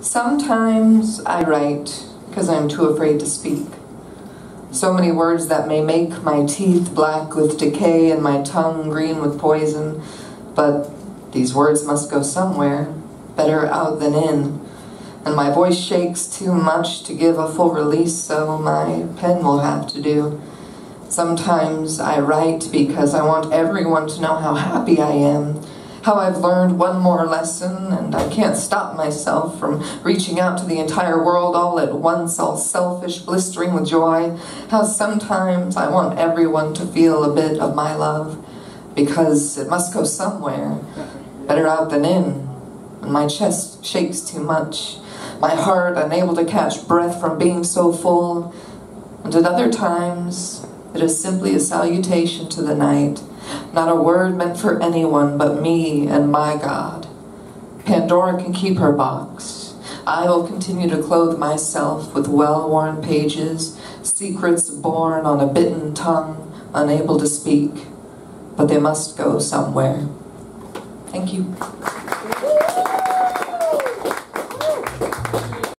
Sometimes I write because I'm too afraid to speak. So many words that may make my teeth black with decay and my tongue green with poison, but these words must go somewhere, better out than in. And my voice shakes too much to give a full release, so my pen will have to do. Sometimes I write because I want everyone to know how happy I am, how I've learned one more lesson and I can't stop myself from reaching out to the entire world all at once, all selfish, blistering with joy, how sometimes I want everyone to feel a bit of my love because it must go somewhere, better out than in, and my chest shakes too much, my heart unable to catch breath from being so full, and at other times it is simply a salutation to the night, not a word meant for anyone but me and my God. Pandora can keep her box. I will continue to clothe myself with well-worn pages, secrets born on a bitten tongue, unable to speak. But they must go somewhere. Thank you.